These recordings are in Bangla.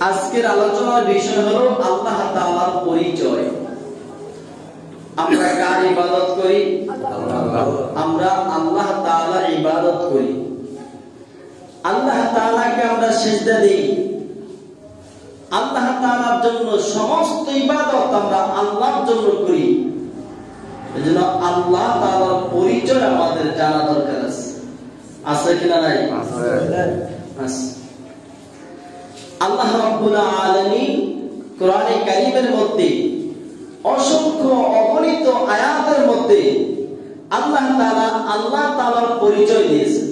আজকের আলোচনার বিষয় হলো আল্লাহ তাআলার পরিচয়। আমরা কার ইবাদত করি? আমরা আল্লাহ তাআলার ইবাদত করি। আল্লাহ তাআলাকে আমরা সিজদা দেই। আল্লাহ তাআলার জন্য সমস্ত ইবাদত আমরা আল্লাহর জন্য করি। এজন্য আল্লাহ তাআলার পরিচয় আমাদের জানা দরকার আছে। আছে কিনা নাই? আছে। আল্লাহ রাব্বুল আলামিন কোরআনে কারীমের মধ্যে অসংখ্য অগণিত আয়াতের মধ্যে আল্লাহ তাআলা আল্লাহ তাআলার পরিচয় দিয়েছেন।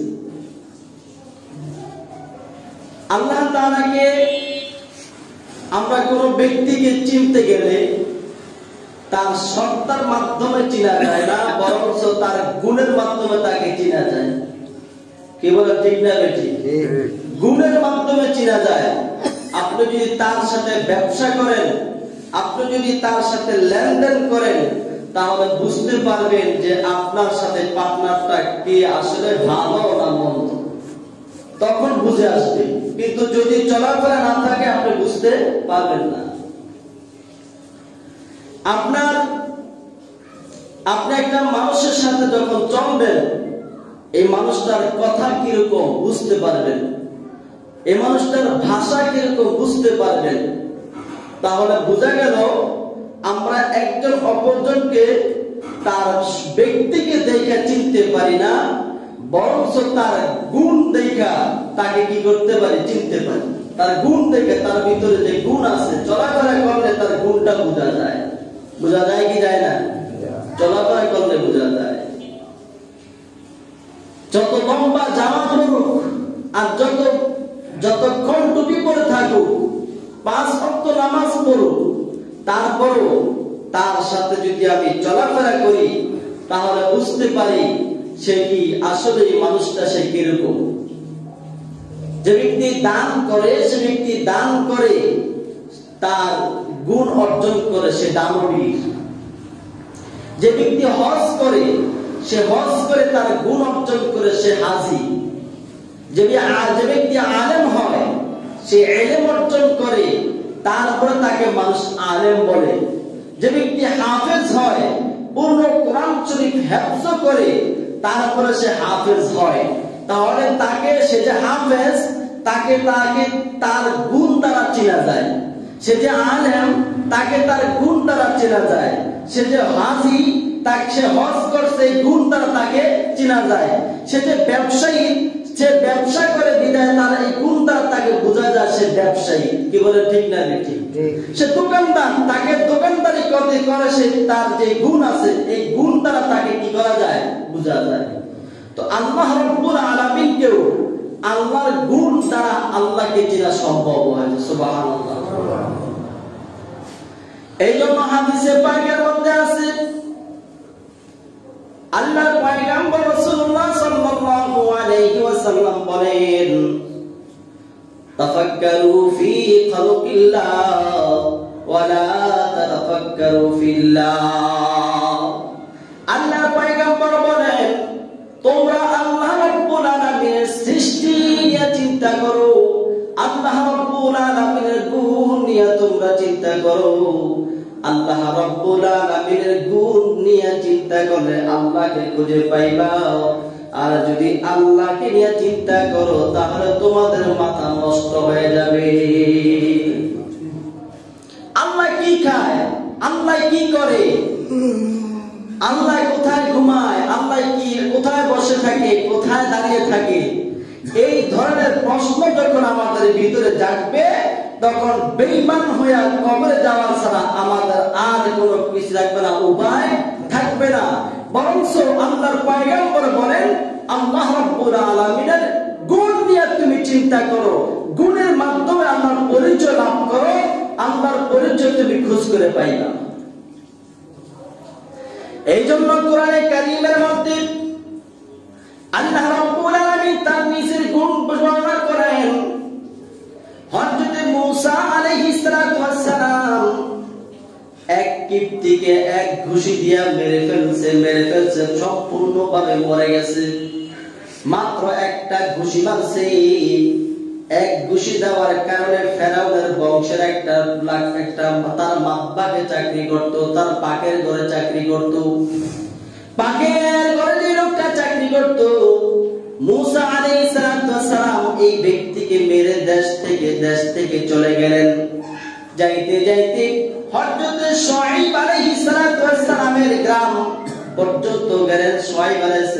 আল্লাহ তাআলাকে আমরা কোন ব্যক্তিকে চিনতে গেলে তার সত্তার মাধ্যমে চিনা যায় না বরঞ্চ তার গুণের মাধ্যমে তাকে চিনা যায়। কি বলে ঠিক না গুণের মাধ্যমে চিনা যায়। আপনি যদি তার সাথে ব্যবসা করেন, আপনি যদি তার সাথে লেনদেন করেন, তাহলে বুঝতে পারবেন যে আপনার সাথে পার্টনারটা কে আসলে ভালো না মন্দ। তখন বুঝে আসবে। কিন্তু যদি চলাফেরা না থাকে, আপনি বুঝতে পারবেন না। আপনার, আপনি একটা মানুষের সাথে যখন চলবেন, এই মানুষটার কথা কীরকম বুঝতে পারবেন। এই মানুষটার ভাষা কীরকম বুঝতে পারবেন তাহলে বোঝা গেল, আমরা একজন অপরজনকে তার ব্যক্তিকে দেখা চিনতে পারি না, বরঞ্চ তার গুণ দেখা তাকে কি করতে পারি চিনতে পারি। তার গুণ দেখে তার ভিতরে যে গুণ আছে, চলাফেরা করলে তার গুণটা বোঝা যায়। বোঝা যায় কি যায় না? চলাফেরা করলে বোঝা যায়। যত লম্বা জামা পড়ুক আর যত যতক্ষণ টুপি পরে থাকুক পাঁচ অক্ট নামাজ পড়ুক তারপরও তার সাথে যদি আমি চলাফেরা করি, তাহলে বুঝতে পারি সে কি আসলে মানুষটা সে কীরকম। যে ব্যক্তি দান করে, সে ব্যক্তি দান করে, তার গুণ অর্জন করে সে দানবীর যে ব্যক্তি হজ করে, সে হজ করে, তার গুণ অর্জন করে সে হাজি। যে ব্যক্তি আলেম হয়, সে এলেম অর্জন করে, তারপরে তাকে মানুষ আলেম বলে। যে ব্যক্তি হাফেজ হয়, পূর্ণ কোরআন শরীফ করে, তারপরে সে হাফেজ হয়। তাহলে তাকে, সে যে হাফেজ, তাকে তাকে তার গুণ দ্বারা চেনা যায়। সে যে আলেম, তাকে তার গুণ দ্বারা চেনা যায়। সে যে হাজি, তাকে সে হজ করছে গুণ দ্বারা তাকে চেনা যায়। সে যে ব্যবসায়ী সে ব্যবসা করে বিদায় তার এই গুণ দ্বারা তাকে বোঝা যায় সে ব্যবসায়ী। কি বলে ঠিক না ঠিক? সে দোকানদার তাকে দোকানদারি করতে করে সে তার যে গুণ আছে এই গুণ দ্বারা তাকে কি করা যায়? বোঝা যায়। তো আল্লাহ রব্বুল আলামিন কেউ আল্লাহর গুণ দ্বারা আল্লাহকে চেনা সম্ভব হয় সুবহানাল্লাহ। এই জন্য হাদিসে পাকের মধ্যে আছে আল্লাহর পয়গম্বর রাসূলুল্লাহ সাল্লাল্লাহু আলাইহি ওয়াসাল্লাম বলেন, তাফাক্কারু ফি খালকিল্লাহ ওয়া লা তাতাফাক্কারু ফিল্লাহ। আল্লাহর পয়গম্বর বলেন, তোমরা আল্লাহ রাব্বুল আলামিনের সৃষ্টি নিয়ে চিন্তা করো, আল্লাহ রাব্বুল আলামিনের গুণ নিয়ে তোমরা চিন্তা করো। আল্লাহ রাব্বুল গুণ নিয়ে চিন্তা করলে আল্লাহকে খুঁজে পাইবা আর যদি আল্লাহকে নিয়ে চিন্তা করো, তাহলে তোমাদের মাথা নষ্ট হয়ে যাবে। আল্লাহ কি খায়? আল্লাহ কি করে? আল্লাহ কোথায় ঘুমায়? আল্লাহ কি কোথায় বসে থাকে? কোথায় দাঁড়িয়ে থাকে? এই ধরনের প্রশ্ন যখন আমাদের ভিতরে জাগবে তখন বেইমান হইয়া কবরে যাওয়ার ছাড়া আমাদের আর কোনো কিছু রাখবে না, উপায় থাকবে না। বরঞ্চ আল্লাহর পয়গম্বর বলেন, আল্লাহ রাব্বুল আলামিনের গুণ নিয়ে তুমি চিন্তা করো। গুণের মাধ্যমে আল্লাহর পরিচয় লাভ করো, আল্লাহর পরিচয় তুমি খোঁজ করে পাইবা। এই জন্য কোরআনে কারিমের মধ্যে আল্লাহ রাব্বুল আলামিন তার নিজের এক ঘুষি দিয়া মেরে ফেলছে মেরে ফেলছে, সম্পূর্ণভাবে মরে গেছে। মাত্র একটা ঘুষি মারছে। এক ঘুষি দেওয়ার কারণে ফেরাউনের বংশের একটা লাখ, একটা তার চাকরি করত, তার পাকের ঘরে চাকরি করত। পাকের ঘরে লোকটা চাকরি করত, মুসা এই ব্যক্তিকে মেরে দেশ থেকে দেশ থেকে চলে গেলেন। যাইতে যাইতে হযরত সালামের গ্রাম পর্যন্ত গেলেন। শুআইব আলাইহিস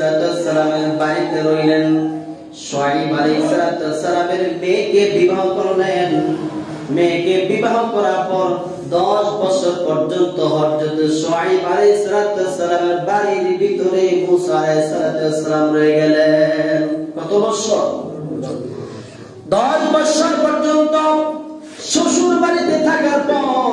সালামের বাড়িতে রইলেন। শুআইব আলাইহিস সালামের মেয়েকে বিবাহ করলেন। মেয়েকে বিবাহ করার পর দশ বছর পর্যন্ত বাড়ির ভিতরে রয়ে গেলেন। কত বছর? দশ বছর পর্যন্ত শ্বশুর বাড়িতে থাকার পর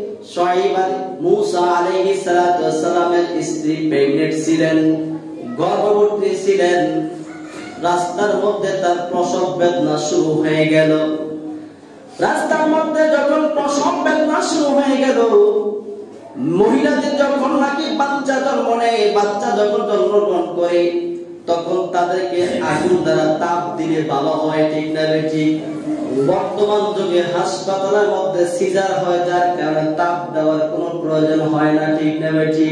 মুসা স্ত্রী গর্ভবতী রাস্তার মধ্যে তার প্রসব বেদনা শুরু হয়ে রাস্তার মধ্যে যখন প্রসব বেদনা শুরু হয়ে গেল, মহিলাদের যখন নাকি বাচ্চা জন্ম নেয়, বাচ্চা যখন জন্মগ্রহণ করে তখন তাদেরকে আগুন দ্বারা তাপ দিলে ভালো হয় ঠিক না বেশি বর্তমান যুগে হাসপাতালের মধ্যে সিজার হয় যার কারণে তাপ দেওয়ার কোনো প্রয়োজন হয় না ঠিক না বেশি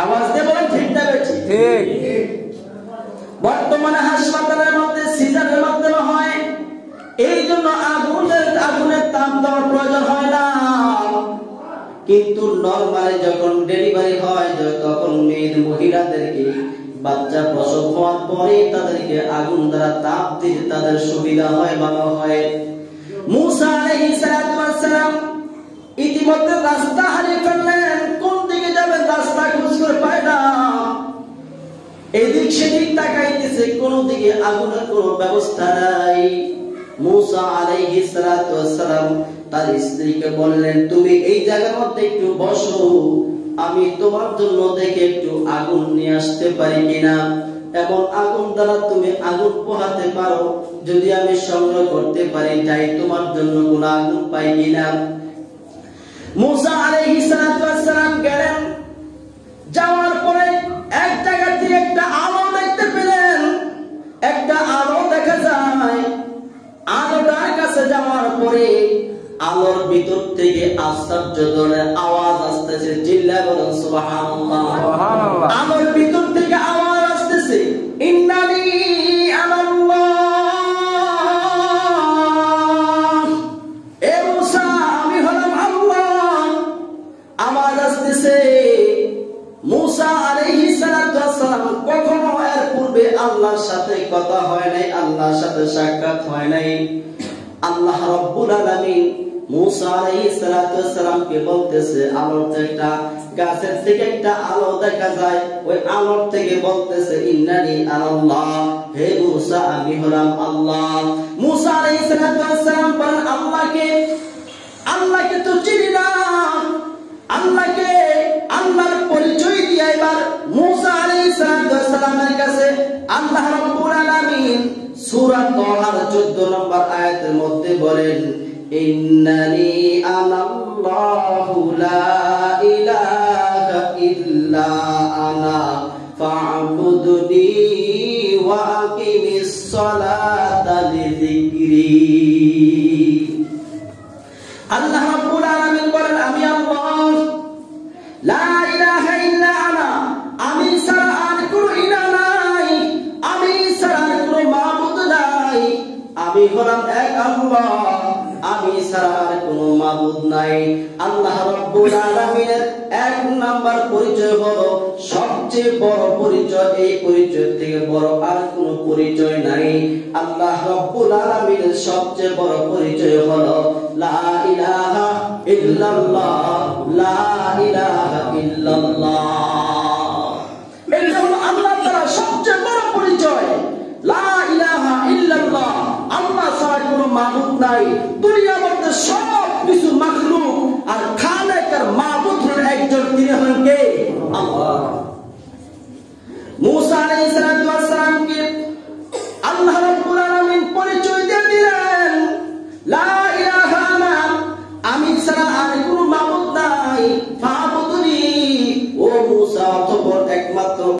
আওয়াজ দিয়ে বলেন ঠিক না বেশি ঠিক। বর্তমানে হাসপাতালের মধ্যে সিজারের মাধ্যমে হয়। এই জন্য আগুনের আগুনের তাপ দেওয়ার প্রয়োজন হয় না। কিন্তু নরমালি যখন ডেলিভারি হয় তখন মেয়ের মহিলাদেরকে বাচ্চা প্রসব হওয়ার পরে তাদেরকে আগুন দ্বারা তাপ দিতে তাদের সুবিধা হয়, ভালো হয়। মুসা সালাম ইতিমধ্যে রাস্তা হারিয়ে ফেললেন। কোন দিকে রাস্তা খুঁজ করে পায় না। এদিক সেদিক তাকাইতেছে, কোন দিকে আগুনের কোন ব্যবস্থা নাই। মুসা আলাইহিস সালাম তার স্ত্রীকে বললেন, তুমি এই জায়গার মধ্যে একটু বসো। আমি তোমার জন্য দেখে একটু আগুন নিয়ে আসতে পারি কিনা? এবং আগুন দ্বারা তুমি আগুন পোহাতে পারো, যদি আমি সংগ্রহ করতে পারি যাই তোমার জন্য কোন আগুন পাই কিনা? মুসা আলাইহিস সালাম গেলেন। যাওয়ার পরে এক জায়গা থেকে একটা আলো দেখতে পেলেন। একটা আলো দেখা যায়। আলোটার কাছে যাওয়ার পরে আলোর ভিতর থেকে আশ্চর্য ধরনের আওয়াজ আসতেছে জিল্লা বলেন সুবহানাল্লাহ। আলোর ভিতর থেকে আওয়াজ আসতেছে কখনো এর পূর্বে আল্লাহর সাথে কথা হয় নাই আল্লাহর সাথে সাক্ষাৎ হয় নাই। আল্লাহ রাব্বুল আলামিন মুসা আলাইহিস সালাতু ওয়াসসালামকে বলতেছে, আলোর একটা গাছের থেকে একটা আলো দেখা যায়, ওই আলোর থেকে বলতেছে, ইন্নানি আনাল্লাহ হে মুসা, আমি হলাম আল্লাহ। মুসা আলাইহিস সালাতু ওয়াসসালাম বলেন, আল্লাহকে আল্লাহকে তো চিনি না। আল্লাহকে, আল্লাহর পরিচয় দিয়ে এবার মুসা আলাইহিস সালামের কাছে আল্লাহ রাব্বুল আলামিন সূরা তাহার 14 নম্বর আয়াতের মধ্যে বলেন ইন্নানি আনাল্লাহু লা ইলাহা ইল্লা আনা, ফা'বুদনি ওয়া আকিমিস সালাতা লিযিকরি। আল্লাহ রাব্বুল আলামিন বলেন, আমি আল্লাহ, লা ইলাহা ইল্লা আনা, আমি ছাড়া আমি হলাম এক আল্লাহ। আমি ছাড়া আর কোনো মাবুদ নাই। আল্লাহ রাব্বুল আলামিনের এক নাম্বার পরিচয় হলো, সবচেয়ে বড় পরিচয়, এই পরিচয় থেকে বড় আর কোনো পরিচয় নাই। আল্লাহ রাব্বুল আলামিনের সবচেয়ে বড় পরিচয় হলো, লা ইলাহা ইল্লাল্লাহ, লা ইলাহা ইল্লাল্লাহ। নাই দুনিয়ার মধ্যে সব কিছু মাখলুক, আর খালেক আর মা পুত্রের একজন, তিনি হলেন কে? আল্লাহ। মুসা আলাইহিস সালাম